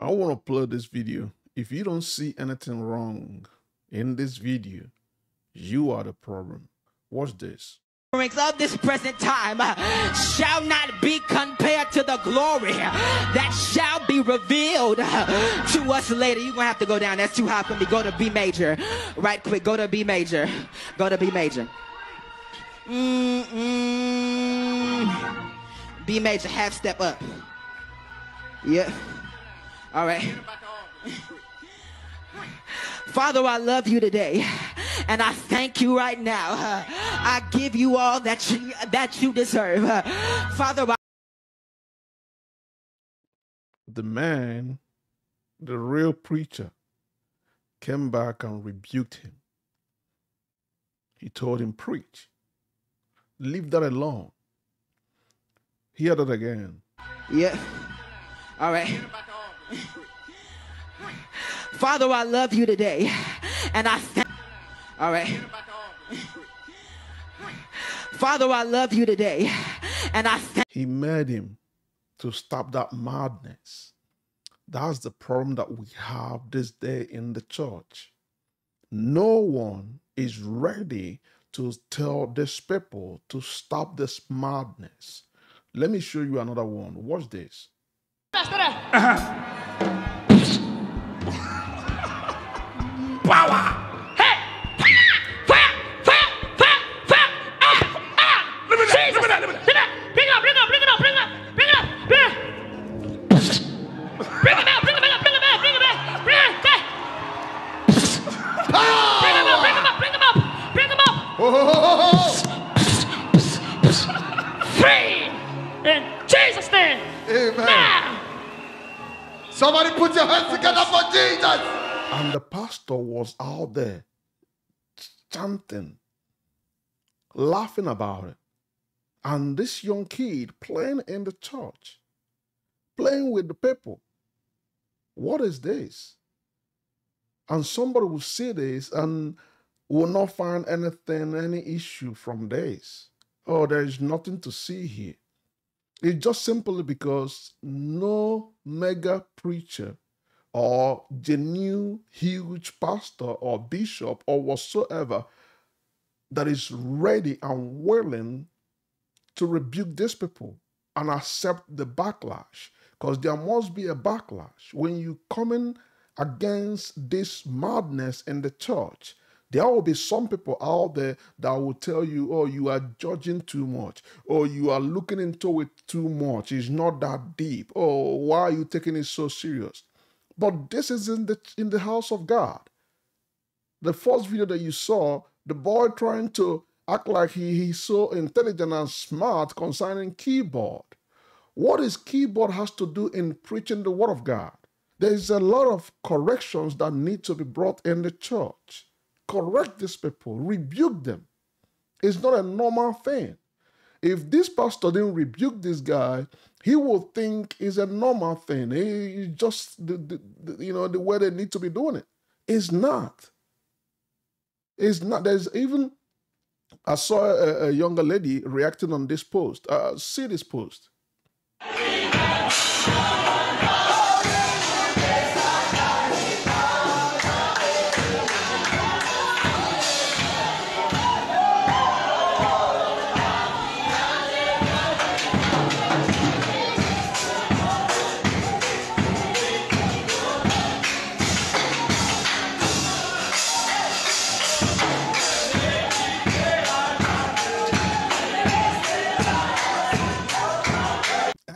I want to play this video. If you don't see anything wrong in this video, you are the problem. Watch this. of this present time shall not be compared to the glory that shall be revealed to us later. You're gonna have to go down. That's too high for me. Go to B major. Right quick. Go to B major. Go to B major. Mm-mm. B major, half step up. Yeah. All right. Father, I love you today, and I thank you right now. Uh, I give you all that you, that you deserve. Uh, Father, I The man, the real preacher, came back and rebuked him. He told him, Preach. Leave that alone. Hear that again. Yeah. All right. Father, I love you today. And I thank All right. Father, I love you today. And I thank He made him to stop that madness. That's the problem that we have this day in the church. No one is ready to tell these people to stop this madness. Let me show you another one. Watch this. Power! Hey! Amen. Now! Somebody put your hands together for Jesus. And the pastor was out there chanting, laughing about it. And this young kid playing in the church, playing with the people. What is this? And somebody will see this and will not find anything, any issue from this. Oh, there is nothing to see here. It's just simply because no mega preacher or genuine huge pastor or bishop or whatsoever that is ready and willing to rebuke these people and accept the backlash because there must be a backlash when you coming against this madness in the church there will be some people out there that will tell you, oh, you are judging too much, or you are looking into it too much. It's not that deep. Oh, why are you taking it so serious? But this is in the in the house of God. The first video that you saw, the boy trying to act like he, he's so intelligent and smart concerning keyboard. What is keyboard has to do in preaching the word of God? There's a lot of corrections that need to be brought in the church correct these people, rebuke them. It's not a normal thing. If this pastor didn't rebuke this guy, he will think it's a normal thing. It's just the, the, the, you know the way they need to be doing it. It's not. It's not. There's even I saw a, a younger lady reacting on this post. Uh, see this post.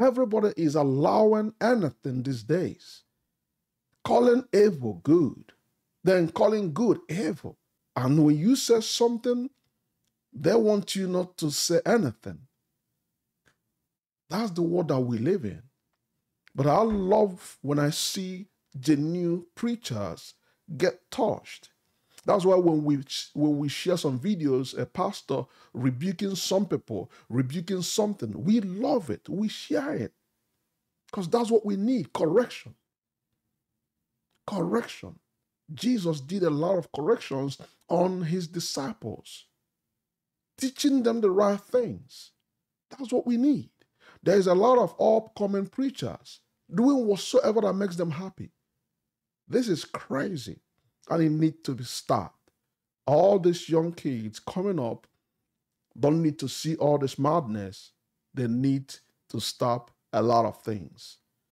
Everybody is allowing anything these days, calling evil good, then calling good evil. And when you say something, they want you not to say anything. That's the world that we live in. But I love when I see genuine preachers get touched. That's why when we when we share some videos, a pastor rebuking some people, rebuking something, we love it. We share it. Because that's what we need correction. Correction. Jesus did a lot of corrections on his disciples, teaching them the right things. That's what we need. There's a lot of upcoming preachers doing whatsoever that makes them happy. This is crazy. And it needs to be stopped. All these young kids coming up don't need to see all this madness. They need to stop a lot of things.